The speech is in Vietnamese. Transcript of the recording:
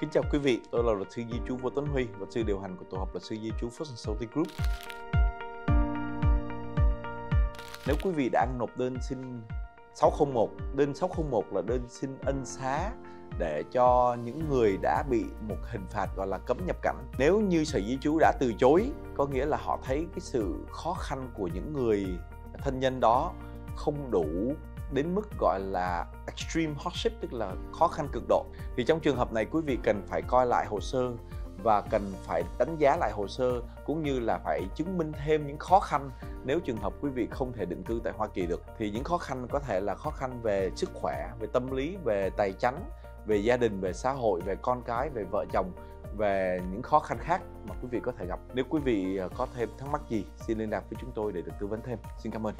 Kính chào quý vị, tôi là luật sư di trú Vô Tuấn Huy, luật sư điều hành của tổ hợp luật sư di trú First Consulting Group. Nếu quý vị đang nộp đơn xin 601, đơn 601 là đơn xin ân xá để cho những người đã bị một hình phạt gọi là cấm nhập cảnh. Nếu như Sở Di trú đã từ chối, có nghĩa là họ thấy cái sự khó khăn của những người thân nhân đó không đủ đến mức gọi là extreme hardship tức là khó khăn cực độ thì trong trường hợp này quý vị cần phải coi lại hồ sơ và cần phải đánh giá lại hồ sơ cũng như là phải chứng minh thêm những khó khăn nếu trường hợp quý vị không thể định cư tại Hoa Kỳ được thì những khó khăn có thể là khó khăn về sức khỏe, về tâm lý, về tài chánh, về gia đình, về xã hội, về con cái, về vợ chồng về những khó khăn khác mà quý vị có thể gặp. Nếu quý vị ờ, có thêm thắc mắc gì, xin liên lạc với chúng tôi để được tư vấn thêm. Xin cảm ơn.